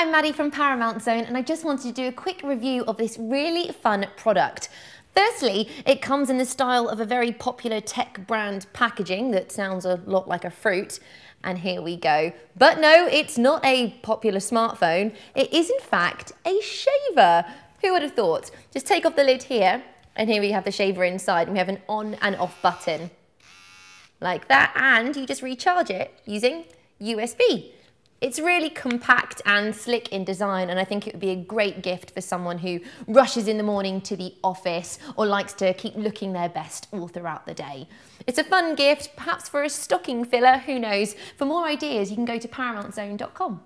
I'm Maddie from Paramount Zone and I just wanted to do a quick review of this really fun product. Firstly, it comes in the style of a very popular tech brand packaging that sounds a lot like a fruit. And here we go. But no, it's not a popular smartphone. It is in fact a shaver. Who would have thought? Just take off the lid here and here we have the shaver inside and we have an on and off button like that and you just recharge it using USB. It's really compact and slick in design and I think it would be a great gift for someone who rushes in the morning to the office or likes to keep looking their best all throughout the day. It's a fun gift, perhaps for a stocking filler, who knows. For more ideas, you can go to ParamountZone.com.